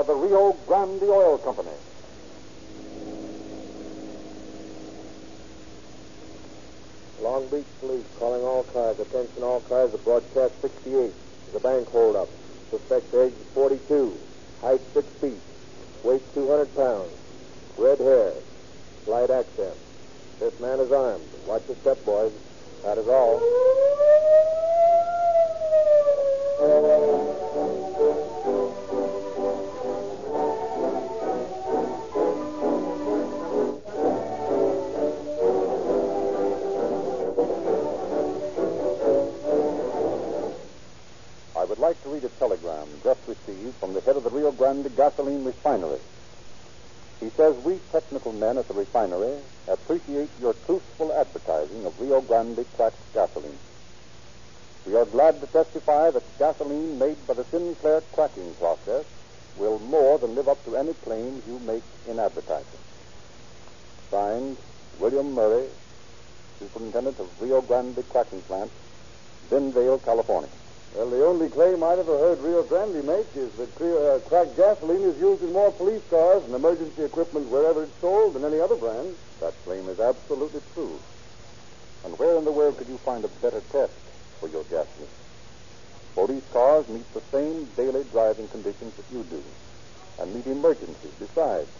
by the Rio Grande Oil Company. Long Beach Police calling all cars. Attention all cars of broadcast 68. The bank holdup. Suspect age 42. Height 6 feet. Weight 200 pounds. Red hair. Slight accent. This man is armed. Watch your step, boys. That is all. Telegram just received from the head of the Rio Grande gasoline refinery. He says, We technical men at the refinery appreciate your truthful advertising of Rio Grande cracked gasoline. We are glad to testify that gasoline made by the Sinclair cracking process will more than live up to any claims you make in advertising. Signed, William Murray, Superintendent of Rio Grande Cracking Plant, Benvale, California. Well, the only claim I've ever heard Rio Grande make is that uh, cracked gasoline is used in more police cars and emergency equipment wherever it's sold than any other brand. That claim is absolutely true. And where in the world could you find a better test for your gasoline? Police cars meet the same daily driving conditions that you do, and meet emergencies besides.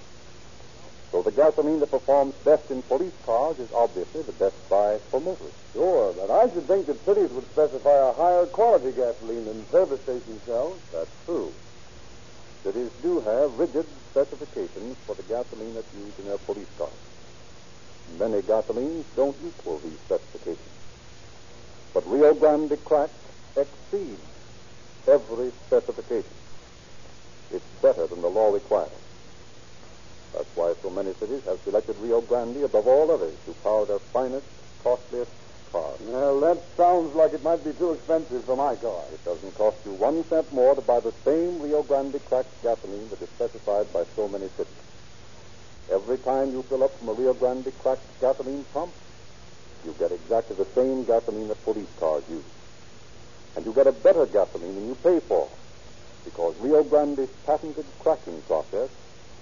So the gasoline that performs best in police cars is obviously the best buy for motorists. Sure, but I should think that cities would specify a higher quality gasoline than service stations sell. That's true. Cities do have rigid specifications for the gasoline that's used in their police cars. Many gasolines don't equal these specifications. But Rio Grande crack exceeds every specification. It's better than the law requires. That's why so many cities have selected Rio Grande above all others to power their finest, costliest cars. Well, that sounds like it might be too expensive for my car. It doesn't cost you one cent more to buy the same Rio Grande cracked gasoline that is specified by so many cities. Every time you fill up from a Rio Grande cracked gasoline pump, you get exactly the same gasoline that police cars use. And you get a better gasoline than you pay for, because Rio Grande's patented cracking process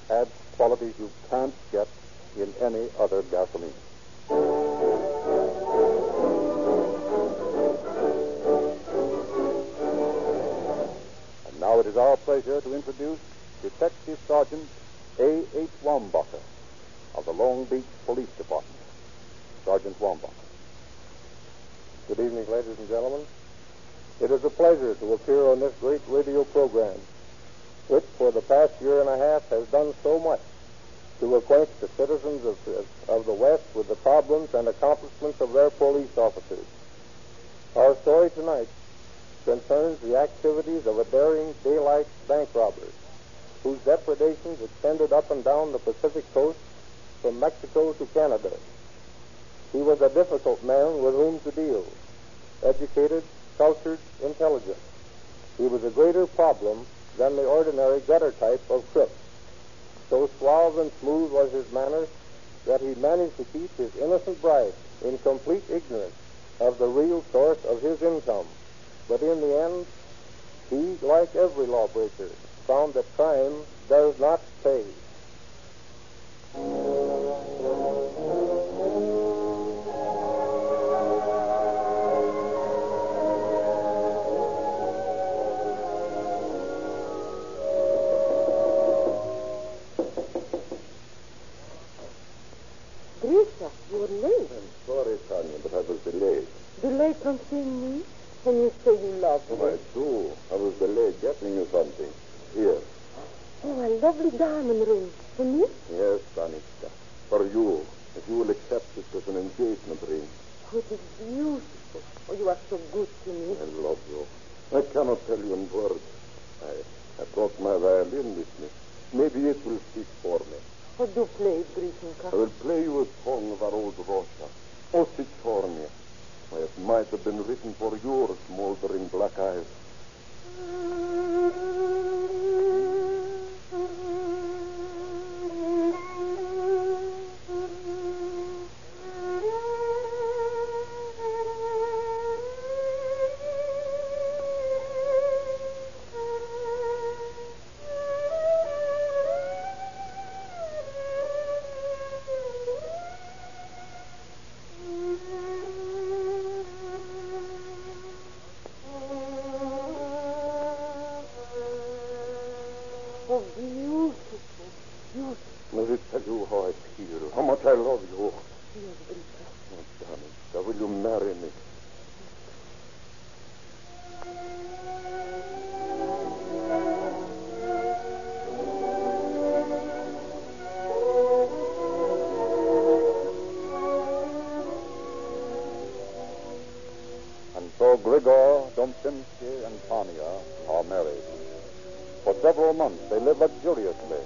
adds qualities you can't get in any other gasoline. And now it is our pleasure to introduce Detective Sergeant A. H. Wambacher of the Long Beach Police Department. Sergeant Wambacher. Good evening, ladies and gentlemen. It is a pleasure to appear on this great radio program, which for the past year and a half has done so much to acquaint the citizens of, of the West with the problems and accomplishments of their police officers. Our story tonight concerns the activities of a daring daylight bank robber whose depredations extended up and down the Pacific coast from Mexico to Canada. He was a difficult man with whom to deal, educated, cultured, intelligent. He was a greater problem than the ordinary gutter type of crook. So suave and smooth was his manner that he managed to keep his innocent bride in complete ignorance of the real source of his income. But in the end, he, like every lawbreaker, found that crime does not pay. For your smoldering black eyes. So Grigor, Domchinsky, and Tanya are married. For several months, they live luxuriously,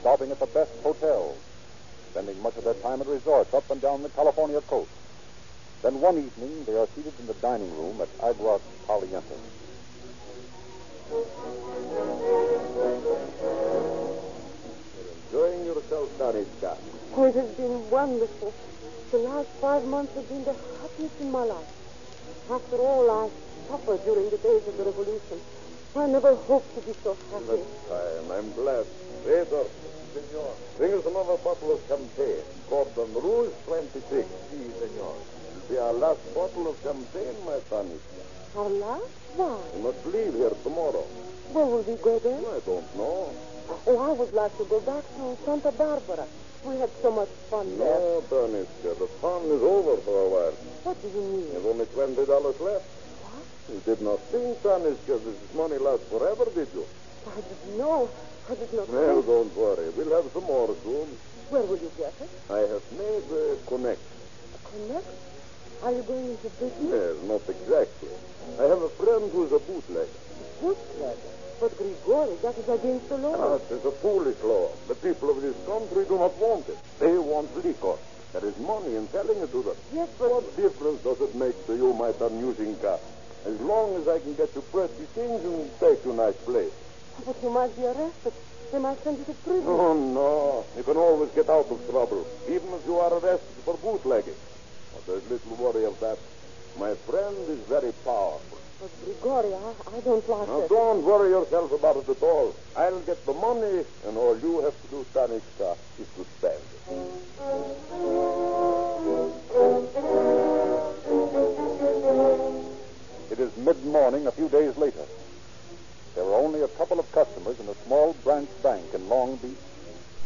stopping at the best hotels, spending much of their time at resorts up and down the California coast. Then one evening, they are seated in the dining room at Aguas Calientes. Enjoying yourself, Danica. Oh, it has been wonderful. The last five months have been the happiest in my life. After all, I suffered during the days of the revolution. I never hoped to be so happy. Fine, I'm glad. Waiter, senor, bring us another bottle of champagne. Cordon Rouge 26. Si, senor. It'll be our last bottle of champagne, my son. Our last? Why? We must leave here tomorrow. Where will we go then? I don't know. Oh, I would like to go back to Santa Barbara. We had so much fun there. No, Bernice, the fun is over for a while. What do you mean? There's only twenty dollars left. What? You did not think, Danica, this money lasts forever, did you? I didn't know. I did not Well, think. don't worry. We'll have some more soon. Where will you get it? I have made a connect. Connect? Are you going into business? Yes, not exactly. I have a friend who's a bootlegger. Bootlegger. But Grigori, that is against the law. That is a foolish law. The people of this country do not want it. They want liquor. There is money in selling it to them. Yes, but What difference does it make to you, my car? As long as I can get you pretty things and take you nice place. Ah, but you might be arrested. They might send you to prison. Oh, no. You can always get out of trouble, even if you are arrested for bootlegging. But there's little worry of that. My friend is very powerful. But Grigori, I, I don't like Now, it. don't worry yourself about it at all. I'll get the money, and all you have to do, Tanika, is to spend it. It is mid-morning a few days later. There are only a couple of customers in a small branch bank in Long Beach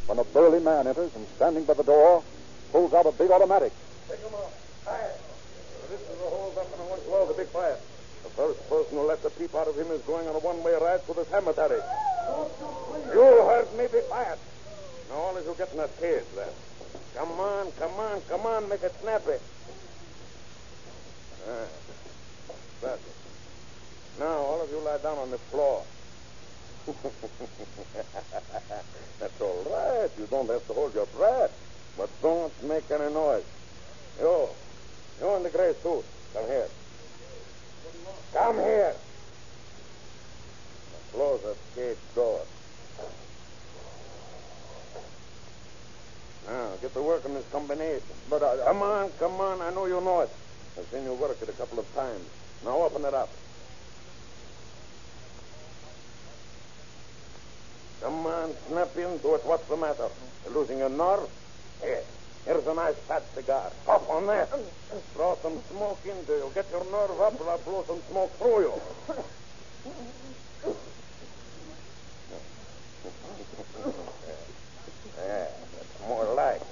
when a burly man enters and standing by the door pulls out a big automatic. Take him off. Fire. This is the hold up, and I want to blow the big fire. First person who lets the peep out of him is going on a one-way ride to the cemetery. You heard me be quiet. Now all is you get in that cage. Come on, come on, come on, make it snappy. Ah, that's it. Now all of you lie down on the floor. That's all right. You don't have to hold your breath. But don't make any noise. You, you in the gray suit, come here. Come here. Close that cage door. Now, get to work on this combination. But uh, come on, come on. I know you know it. I've seen you work it a couple of times. Now open it up. Come on, snap into it. What's the matter? You're losing your nerve? Here. Here's a nice fat cigar. Puff on that. Throw some smoke into you. Get your nerve up, or I'll blow some smoke through you. yeah, that's more like.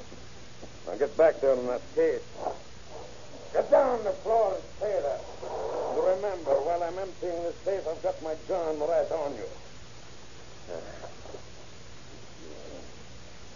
Now get back there in that cage. Get down on the floor and stay there. Remember, while I'm emptying this safe, I've got my gun right on you.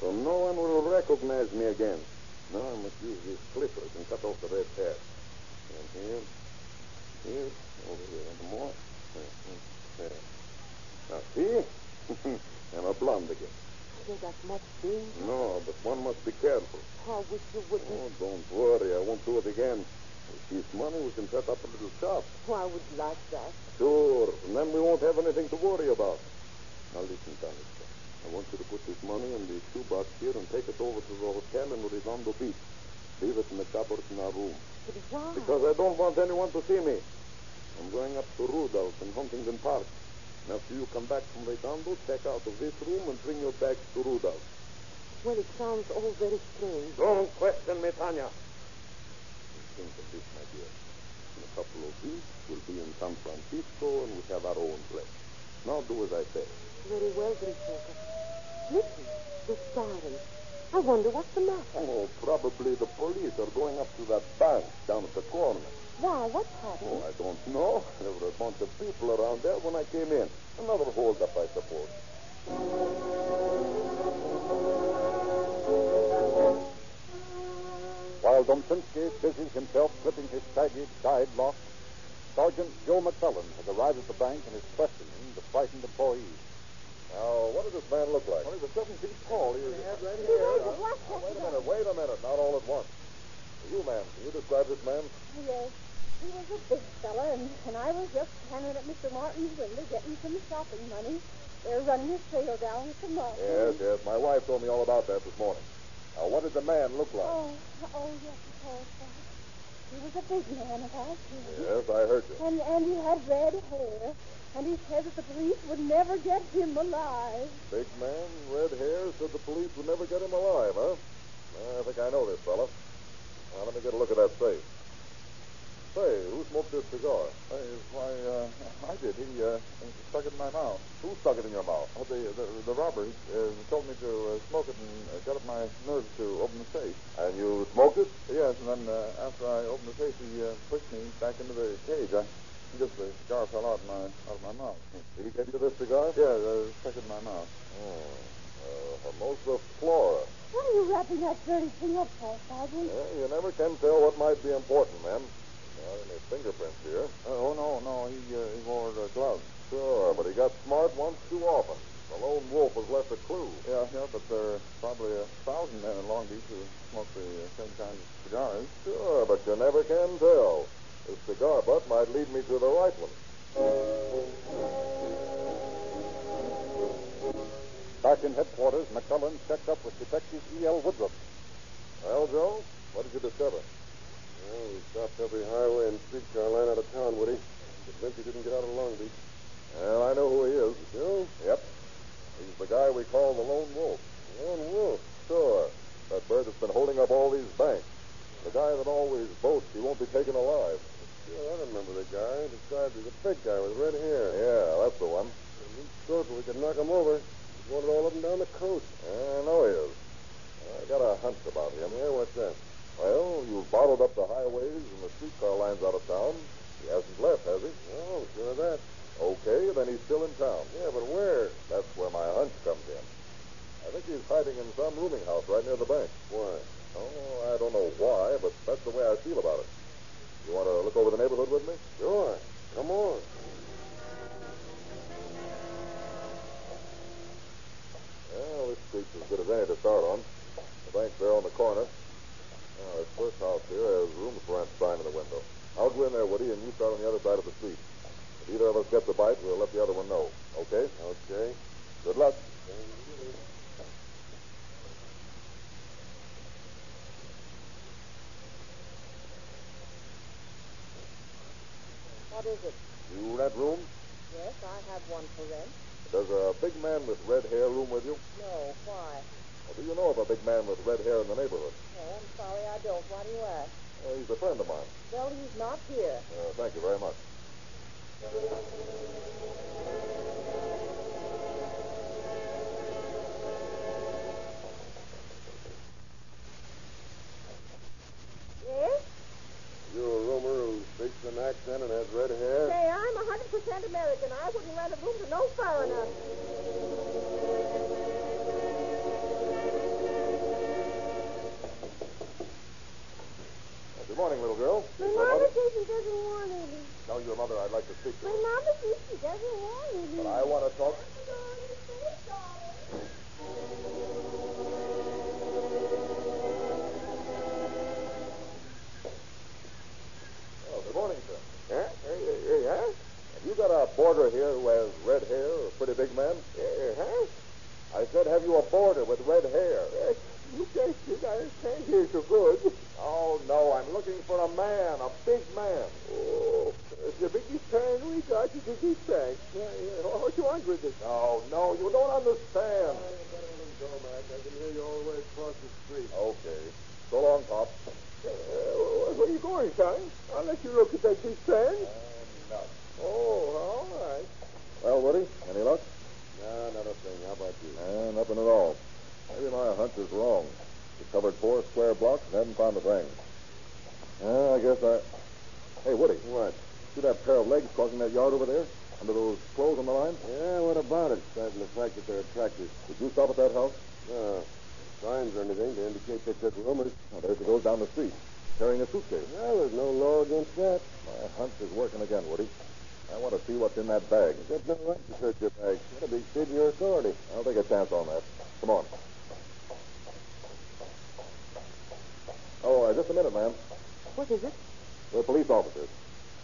So no one will recognize me again. Now I must use these clippers and cut off the red hair. And here, here, over here, and more. There. Now, see? I'm a blonde again. Is that much doing? No, but one must be careful. I wish you wouldn't. Oh, don't worry. I won't do it again. With this money, we can set up a little shop. Oh, I would like that. Sure. And then we won't have anything to worry about. Now, listen, Tanisha. I want you to put this money in the shoebox here and take it over to the hotel in Redondo Beach. Leave it in the cupboard in our room. But why? Because I don't want anyone to see me. I'm going up to Rudolph in Huntington Park. And after you come back from Redondo, check out of this room and bring your bags to Rudolph. Well, it sounds all very strange. Don't question me, Tanya. Think of this, my dear. In a couple of weeks, we'll be in San Francisco and we have our own place. Now do as I say. Very well, Griswold. Listen, the sirens. I wonder what's the matter. Oh, probably the police are going up to that bank down at the corner. Why, what's happening? Oh, I don't know. There were a bunch of people around there when I came in. Another holdup, I suppose. While Domczynski busies himself clipping his shaggy dyed locks, Sergeant Joe McCullen has arrived at the bank and is questioning the frightened employees. Now, what does this man look like? Well, he's a seven feet tall. He was... right He was a black Now, wait a minute, wait a minute. Not all at once. You, ma'am, can you describe this man? Yes. He was a big fella, and, and I was just standing at Mr. Martin's window getting some shopping money. They're running his trail down with some Martin. Yes, yes. My wife told me all about that this morning. Now, what did the man look like? Oh, oh, yes, of course. uh, He was a big man, about I see. Yes, I heard you. And, and he had red hair. And he said that the police would never get him alive. Big man, red hair, said the police would never get him alive, huh? I think I know this fella. Now, let me get a look at that safe. Say, who smoked this cigar? Hey, why, uh, I did. He, uh, stuck it in my mouth. Who stuck it in your mouth? Oh, the, the, the robber, he uh, told me to uh, smoke it and uh, got up my nerves to open the safe. And you smoked it? Yes, and then uh, after I opened the safe, he uh, pushed me back into the cage. I just the cigar fell out of my out of my mouth. Did he get you this cigar? Yeah, uh, stuck in my mouth. Oh, uh, Hermosa Flora. What are you wrapping that dirty thing up for, Sergeant? Yeah, you never can tell what might be important, ma'am. Not any fingerprints here. Uh, oh no, no, he uh, he wore uh, gloves. Sure, but he got smart once too often. The lone wolf has left a clue. Yeah, yeah, but there are probably a thousand men in Long Beach who smoke the uh, same kind of cigars. Sure, but you never can tell. This cigar butt might lead me to the right one. Back in headquarters, McCullen checked up with Detective E.L. Woodruff. Well, Joe, what did you discover? Well, we stopped every highway and streetcar line out of town, Woody. But Vinci didn't get out of Long Beach. Well, I know who he is. You? Yep. He's the guy we call the Lone Wolf. Lone Wolf. Sure. That bird that's been holding up all these banks. The guy that always boasts he won't be taken alive. Sure, I remember the guy. Described as a big guy with red hair. Yeah, that's the one. Mm-hmm. He's short, but we could knock him over. He's wanted all up and down the coast. I know he is. I got a hunch about him. Yeah, what's that? Well, you've bottled up the highways and the streetcar lines out of town. He hasn't left, has he? Oh, sure of that. Okay, then he's still in town. Yeah, but where? That's where my hunch comes in. I think he's hiding in some rooming house right near the bank. Why? Oh, I don't know why, but that's the way I feel about it. You want to look over the neighborhood with me? Sure. Come on. Well, this street's as good as any to start on. The bank's there on the corner. Now, this first house here has room for rent sign in the window. I'll go in there, Woody, and you start on the other side of the street. If either of us gets a bite, we'll let the other one know. Okay? Okay. Good luck. What is it? You rent room? Yes, I have one for rent. Does a big man with red hair room with you? No, why? Or do you know of a big man with red hair in the neighborhood? No, I'm sorry I don't. Why do you ask? Uh, he's a friend of mine. Well, he's not here. Uh, thank you very much. Yes? You a roomer who speaks an accent and has red hair? Say, I'm a 100% American. I wouldn't rent a room to no foreigner. Good morning, little girl. My mama mother? says she doesn't want any. Tell your mother I'd like to speak to her. My mama says she doesn't want any. But I want to talk. Boarder here who has red hair, a pretty big man? Uh, huh? I said, have you a boarder with red hair? Yes, you it. I can't hear so good. Oh, no, I'm looking for a man, a big man. Oh, the biggest fan we got. Can keep thanks. Uh, uh, what you want with it? No, no, you don't understand. Go, Mac. I can hear you all the way across the street. Okay. So long, Pop. Uh, where are you going, son? I'll let you look at that big fan. no. Oh, all right. Well, Woody, any luck? No, not a thing. How about you? Uh, nothing at all. Maybe my hunch is wrong. We covered four square blocks and haven't found a thing. Uh, I guess I... Hey, Woody. What? See that pair of legs crossing that yard over there? Under those clothes on the line? Yeah, what about it? Aside from the fact that they're attractive. Did you stop at that house? No. Signs or anything to indicate they're just rumors. Oh, there she goes down the street, carrying a suitcase. Well, there's no law against that. My hunch is working again, Woody. I want to see what's in that bag. You got no right to search your bag. That'll be exceeding your authority. I'll take a chance on that. Come on. Oh, uh, just a minute, ma'am. What is it? We're police officers.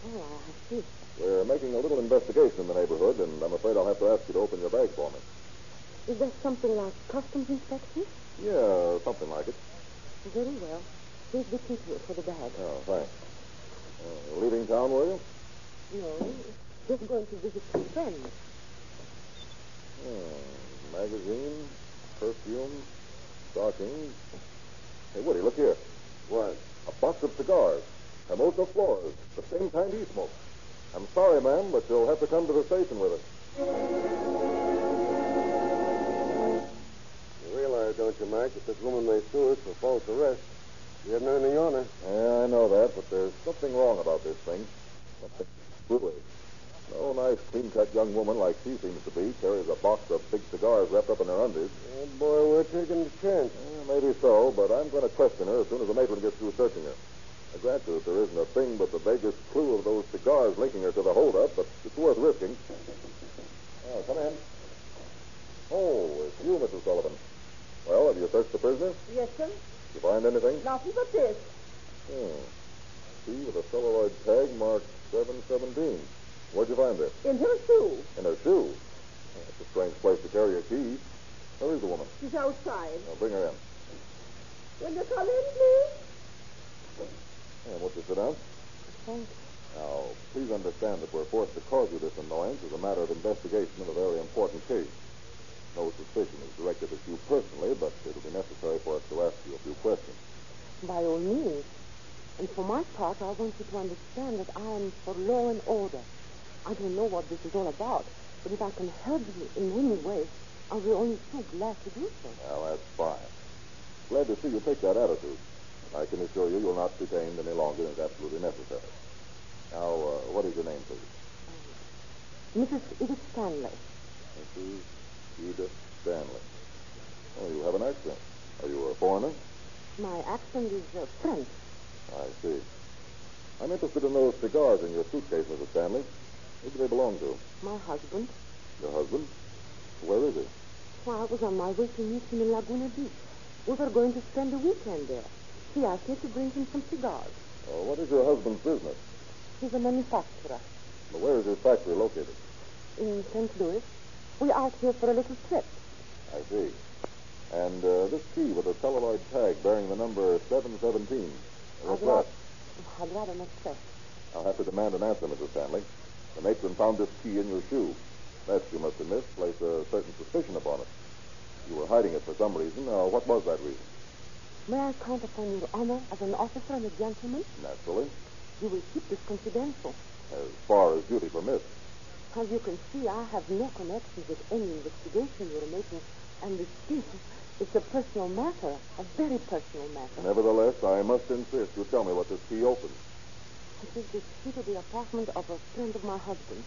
Oh, I see. We're making a little investigation in the neighborhood, and I'm afraid I'll have to ask you to open your bag for me. Is that something like customs inspection? Yeah, something like it. Very well. Here's the key to it for the bag. Oh, thanks. Uh, leaving town, were you? No, just going to visit some friends. Hmm, magazine, perfume, stockings. Hey, Woody, look here. What? A box of cigars. Hermosa Flores. The same kind he smokes. I'm sorry, ma'am, but you'll have to come to the station with us. You realize, don't you, Mac, that this woman may sue us for false arrest. She hasn't anything on her. Yeah, I know that, but there's something wrong about this thing. Something screwy. No nice, clean-cut young woman like she seems to be carries a box of big cigars wrapped up in her undies. Oh, boy, we're taking the chance. Eh, maybe so, but I'm going to question her as soon as the matron gets through searching her. I grant you that there isn't a thing but the vaguest clue of those cigars linking her to the holdup, but it's worth risking. Oh, come in. Oh, it's you, Mrs. Sullivan. Well, have you searched the prisoner? Yes, sir. Did you find anything? Nothing but this. Hmm. See, with a celluloid tag marked 717. Where'd you find this? In her shoe. In her shoe. That's a strange place to carry a key. Where is the woman? She's outside. Now, bring her in. Will you come in, please? And won't you sit down? Thank Now, please understand that we're forced to cause you this annoyance as a matter of investigation of a very important case. No suspicion is directed at you personally, but it'll be necessary for us to ask you a few questions. By all means. And for my part, I want you to understand that I am for law and order. I don't know what this is all about, but if I can help you in any way, I'll be only too glad to do so. Well, that's fine. Glad to see you take that attitude. I can assure you you'll not be detained any longer than is absolutely necessary. Now, uh, what is your name, please? Mrs. Edith Stanley. Mrs. Edith Stanley. Oh, you have an accent. Are you a foreigner? My accent is uh, French. I see. I'm interested in those cigars in your suitcase, Mrs. Stanley. Who do they belong to? My husband. Your husband? Where is he? Well, I was on my way to meet him in Laguna Beach. We were going to spend the weekend there. He asked me to bring him some cigars. Oh, what is your husband's business? He's a manufacturer Well, where is his factory located? in St. Louis. We're out here for a little trip. I see. And uh, this key with a celluloid tag bearing the number 717. What's I'd that? ra- I'd rather not say. I'll have to demand an answer, Mrs. Stanley. The matron found this key in your shoe. That, you must admit, placed a certain suspicion upon it. You were hiding it for some reason. Now, what was that reason? May I count upon your honor as an officer and a gentleman? Naturally, You will keep this confidential. as far as duty permits. As you can see, I have no connection with any investigation you're making, and this key is a personal matter, a very personal matter. Nevertheless, I must insist you tell me what this key opens. It is the key to the apartment of a friend of my husband,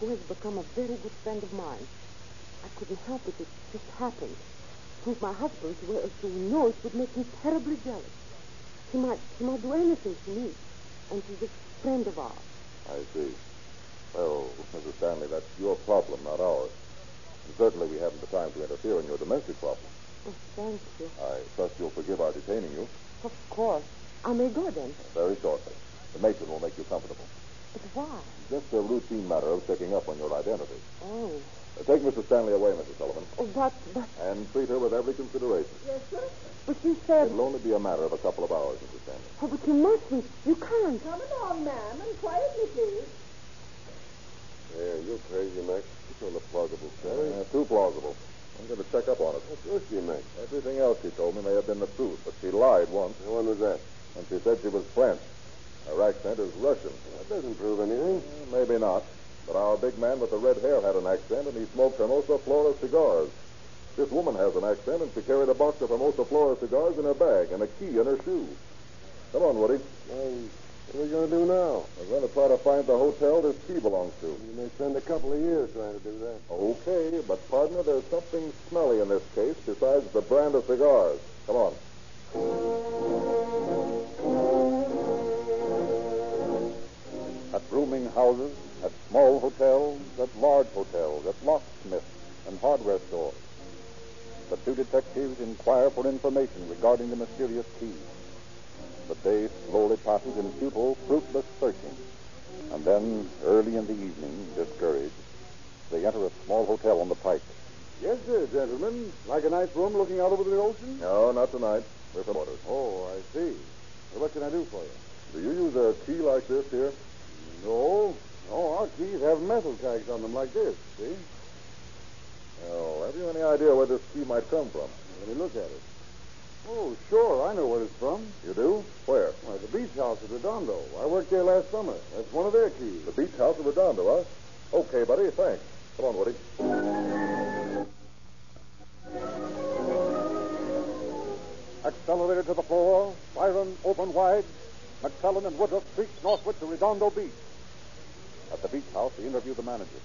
who has become a very good friend of mine. I couldn't help it. It just happened. Since my husband's will to know it would make me terribly jealous. He might, he might do anything to me, and he's a friend of ours. I see. Well, Mrs. Stanley, that's your problem, not ours. And certainly we haven't the time to interfere in your domestic problems. Oh, thank you. I trust you'll forgive our detaining you Of course. I may go then. very shortly. The matron will make you comfortable. But why? Just a routine matter of checking up on your identity. Oh. Uh, take Mrs. Stanley away, Mrs. Sullivan, Oh, but, but, and treat her with every consideration. Yes, sir. but you said, It'll only be a matter of a couple of hours, Mrs. Stanley. oh, but you mustn't. You can't. Come along, ma'am, and quietly, please. Yeah, you're crazy, Mac. It's on the plausible story. Uh, too plausible. I'm going to check up on it. Of course you, Mac. Everything else she told me may have been the truth, but she lied once. When was that? And she said she was French. Her accent is Russian. That doesn't prove anything. Eh, Maybe not. But our big man with the red hair had an accent, and he smoked Hermosa Flora cigars. This woman has an accent, and she carried a box of Hermosa Flora cigars in her bag and a key in her shoe. Come on, Woody. Well, what are we going to do now? We're going to try to find the hotel this key belongs to. You may spend a couple of years trying to do that. Okay, but partner, there's something smelly in this case besides the brand of cigars. Come on. Houses, at small hotels, at large hotels, at locksmiths and hardware stores. The two detectives inquire for information regarding the mysterious key. The day slowly passes in futile, fruitless searching. And then, early in the evening, discouraged, they enter a small hotel on the pike. Yes, sir, gentlemen. Like a nice room looking out over the ocean? No, not tonight. We're promoters. Oh, I see. Well, what can I do for you? Do you use a key like this here? No. No, our keys have metal tags on them like this, see? Oh, have you any idea where this key might come from? Let me look at it. Oh, sure, I know where it's from. You do? Where? Why, the beach house at Redondo. I worked there last summer. That's one of their keys. The beach house of Redondo, huh? Okay, buddy, thanks. Come on, Woody. Accelerator to the floor, siren open wide. McClellan and Woodruff streak northward to Redondo Beach. At the beach house, they interview the manager.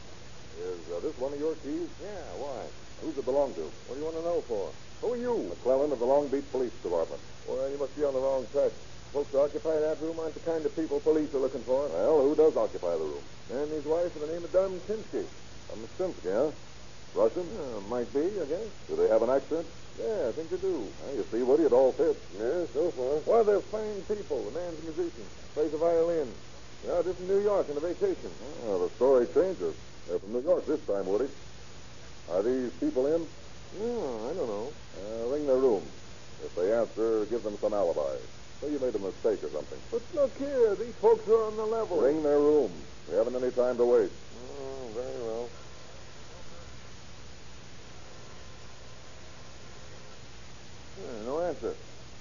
Is uh, this one of your keys? Yeah, why? Who's it belong to? What do you want to know for? Who are you? McClellan of the Long Beach Police Department. Well, you must be on the wrong track. Folks who occupy that room aren't the kind of people police are looking for. Well, who does occupy the room? And his wife by the name of Duntinsky. A Mistinsky, huh? Russian? Yeah, might be, I guess. Do they have an accent? Yeah, I think they do. Well, you see, Woody, it all fits. Yeah, so far. Well, they're fine people. The man's a musician. Plays the violin. They're out just in New York on a vacation. Well, the story changes. They're from New York this time, Woody. Are these people in? No, I don't know. Uh, ring their room. If they answer, give them some alibi. Say you made a mistake or something. But look here, these folks are on the level. Ring their room. We haven't any time to wait. Oh, very well. Yeah, no answer.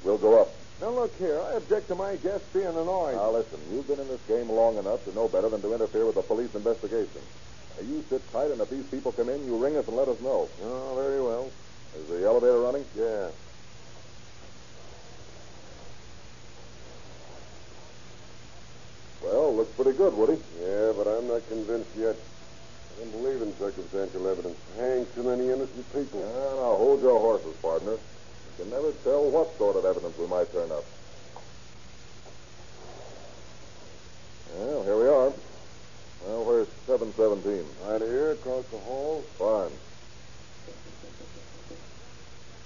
We'll go up. Now look here, I object to my guests being annoyed. Now, listen, you've been in this game long enough to know better than to interfere with the police investigation. Now, you sit tight, and if these people come in, you ring us and let us know. Oh, very well. Is the elevator running? Yeah. Well, looks pretty good, Woody. Yeah, but I'm not convinced yet. I don't believe in circumstantial evidence. Hang too many innocent people. Ah, now, hold your horses, partner. You can never tell what sort of evidence we might turn up. Well, here we are. Well, where's 717? Right here, across the hall. Fine.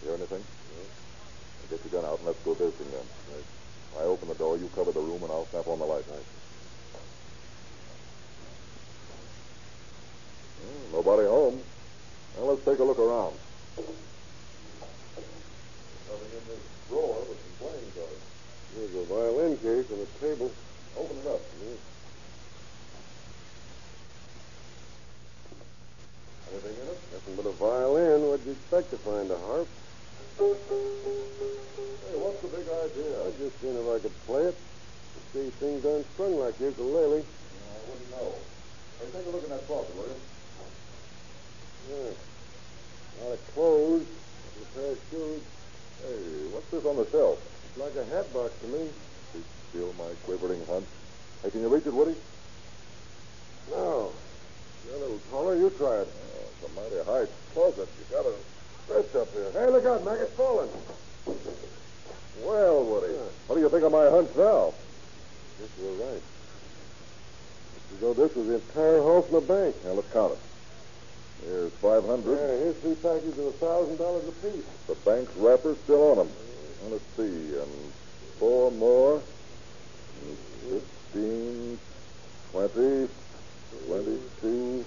Hear anything? Get your gun out and let's go visiting then. I open the door, you cover the room, and I'll snap on the light. Hmm, nobody home. Well, let's take a look around. Nothing in this drawer but some playing cards. Here's a violin case and a table. Open it up. Anything in it? Nothing but a violin. What'd you expect to find? A harp? Hey, what's the big idea? I was just seeing if I could play it. See things unstrung like ukulele. I wouldn't know. Hey, take a look in that closet, will you? Yeah. A lot of clothes, a pair of shoes. This on the shelf? It's like a hat box to me. Keep still, my quivering hunch. Hey, can you reach it, Woody? No. You're a little taller. You try it. Oh, it's a mighty high closet. You got to stretch up here. Hey, look out, Mac. It's falling. Well, Woody, what do you think of my hunch now? Guess you're right. As though this was the entire haul from the bank. Now, let's count it. Here's 500. Yeah, here's three packages of a thousand dollars apiece. The bank's wrapper's still on them. Let's see. And four more. Fifteen, twenty, twenty-two,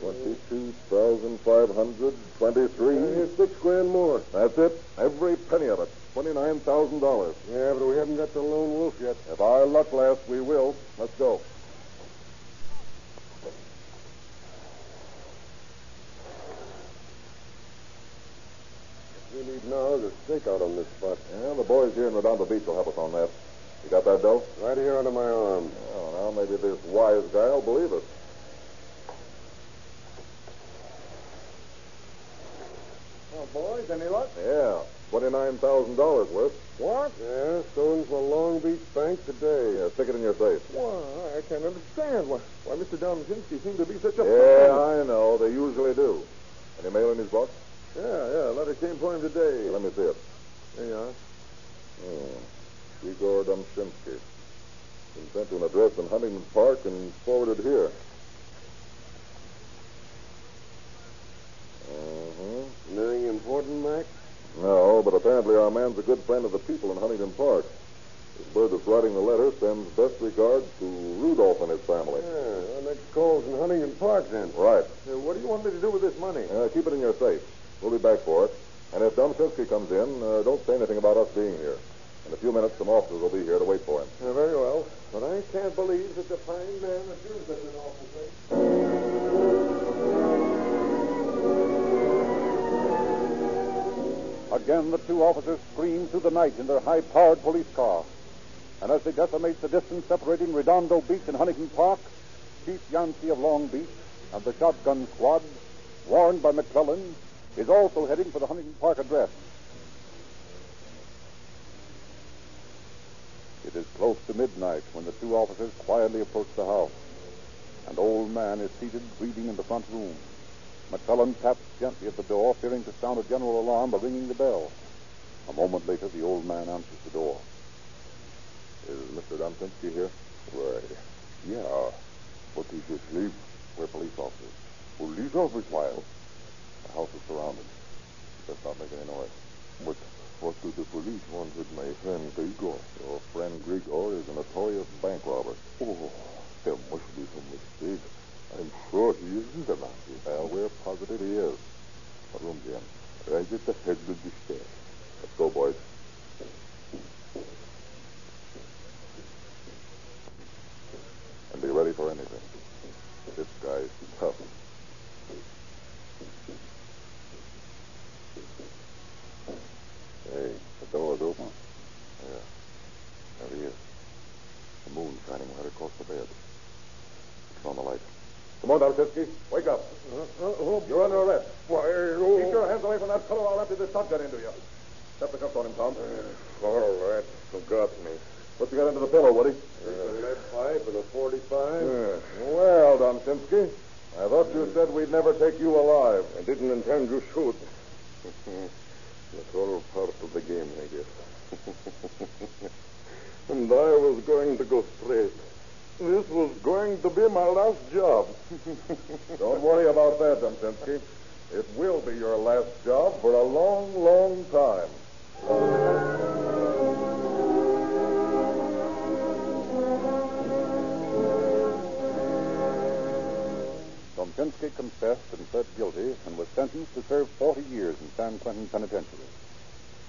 twenty-two thousand five hundred, twenty-three. Yeah, here's six grand more. That's it. Every penny of it. Twenty-nine thousand dollars. Yeah, but we haven't got the lone wolf yet. If our luck lasts, we will. Let's go. We need now is a stakeout on this spot. Yeah, the boys here in Redondo Beach will help us on that. You got that dough? Right here under my arm. Oh, now maybe this wise guy will believe us. Well, boys, any luck? Yeah, twenty-nine thousand dollars worth. What? Yeah, stolen from a Long Beach bank today. Yeah, stick it in your safe. Why, I can't understand why, why Mr. Domzinski seemed to be such a... Yeah, I know. They usually do. Any mail in his box? Yeah, yeah, a letter came for him today. Let me see it. There you are. Oh, Igor Domshinsky. Been sent to an address in Huntington Park and forwarded here. Uh-huh. Anything important, Mac? No, but apparently our man's a good friend of the people in Huntington Park. This bird that's writing the letter sends best regards to Rudolph and his family. Yeah, our next call's in Huntington Park, then. Right. Uh, what do you want me to do with this money? Uh, keep it in your safe. We'll be back for it. And if Domshinsky comes in, uh, don't say anything about us being here. In a few minutes, some officers will be here to wait for him. Yeah, very well. But I can't believe that the fine man as you such an awful thing. Again, the two officers scream through the night in their high-powered police car. And as they decimate the distance separating Redondo Beach and Huntington Park, Chief Yancey of Long Beach and the shotgun squad, warned by McClellan, is also heading for the Huntington Park address. It is close to midnight when the two officers quietly approach the house. An old man is seated reading in the front room. McClellan taps gently at the door, fearing to sound a general alarm by ringing the bell. A moment later, the old man answers the door. Is Mr. Domshinsky here? Right. Yeah. But he's asleep. We're police officers. Police officers? Why? House is surrounded. Does not make any noise. But what do the police want with my friend Grigor? Your friend Grigor is a notorious bank robber. Oh, there must be some mistake. I'm sure he isn't a monkey. Well, we're positive he is. What room's he in? Right at the head of the stairs. Let's go, boys. And be ready for anything. This guy's tough. Hey, the door's open. Yeah. There he is. The moon's shining right across the bed. Turn on the light. Come on, Domshinsky. Wake up. Uh-huh. You're under arrest. Why, oh. Keep your hands away from that fellow. I'll empty this shotgun into you. Step the cuffs on him, Tom. Uh, all right. Forgot me. What you got under the pillow, Woody? Uh, a lead pipe and a 45. Uh, well, Domshinsky, I thought you said we'd never take you alive. I didn't intend to shoot. That's all part of the game, I guess. and I was going to go straight. This was going to be my last job. Don't worry about that, Domshinsky. It will be your last job for a long, long time. Domshinsky confessed and pled guilty and was sentenced to serve 40 years in San Quentin Penitentiary.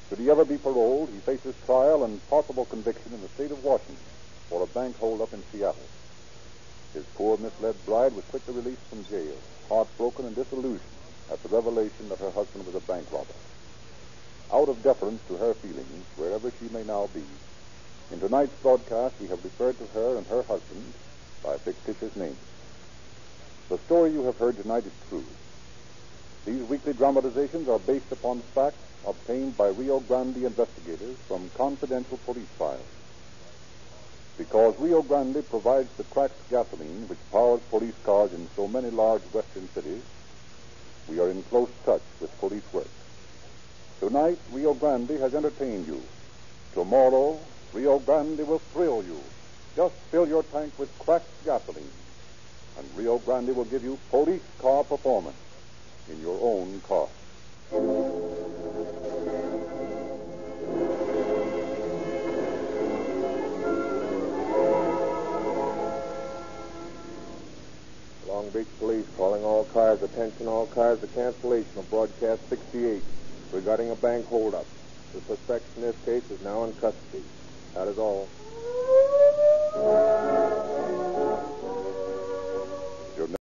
Should he ever be paroled, he faces trial and possible conviction in the state of Washington for a bank holdup in Seattle. His poor, misled bride was quickly released from jail, heartbroken and disillusioned at the revelation that her husband was a bank robber. out of deference to her feelings, wherever she may now be, in tonight's broadcast we have referred to her and her husband by fictitious names. The story you have heard tonight is true. These weekly dramatizations are based upon facts obtained by Rio Grande investigators from confidential police files. Because Rio Grande provides the cracked gasoline which powers police cars in so many large western cities, we are in close touch with police work. Tonight, Rio Grande has entertained you. Tomorrow, Rio Grande will thrill you. Just fill your tank with cracked gasoline, and Rio Grande will give you police car performance in your own car. Long Beach Police calling all cars, attention all cars, the cancellation of broadcast 68 regarding a bank holdup. The suspect in this case is now in custody. That is all.